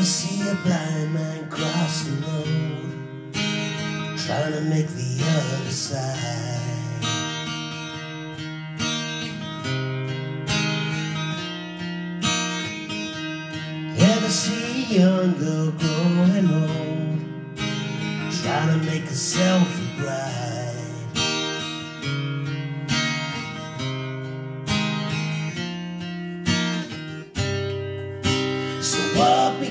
blind man cross the road, trying to make the other side. Ever see a young girl growing old, trying to make herself a bride?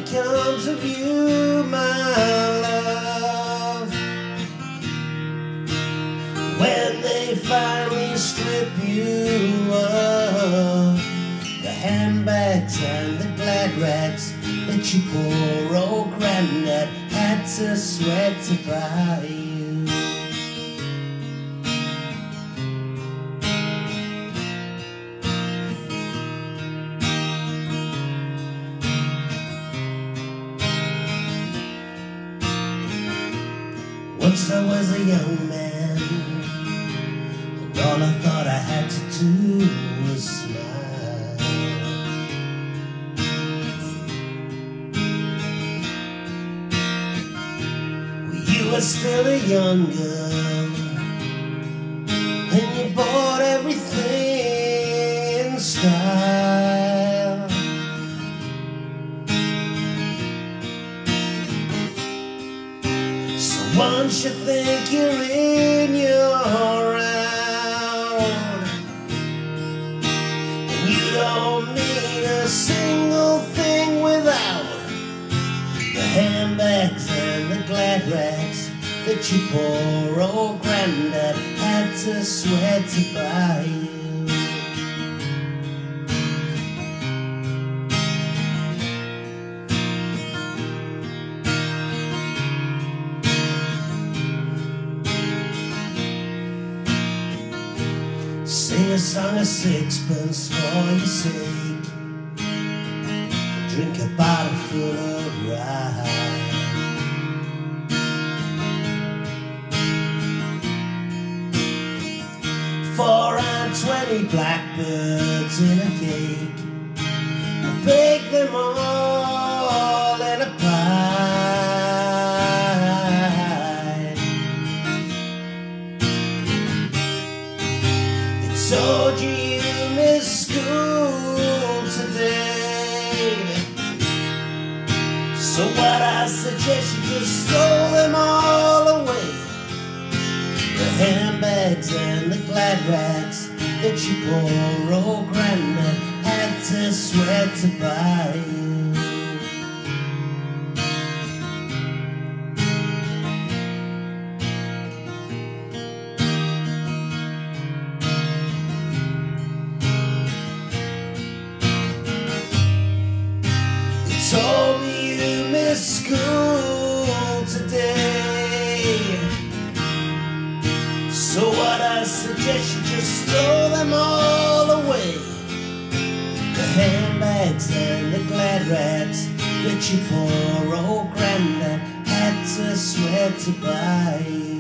Becomes of you, my love? When they finally strip you of the handbags and the glad rags that your poor old granddad had to sweat to buy Once I was a young man, and all I thought I had to do was smile. Well, you were still a young girl, and you bought everything in style. Once you think you're in, you're. And you don't need a single thing without the handbags and the glad rags that your poor old granddad had to sweat to buy you. Sing a song of sixpence for your sake. Drink a bottle full of rye. Four and twenty blackbirds in a cake. Bake them all So what I suggest you just throw them all away. The handbags and the glad rags that your poor old grandma had to sweat to buy school today. So what I suggest you just throw them all away. The handbags and the glad rags that your poor old granddad had to sweat to buy.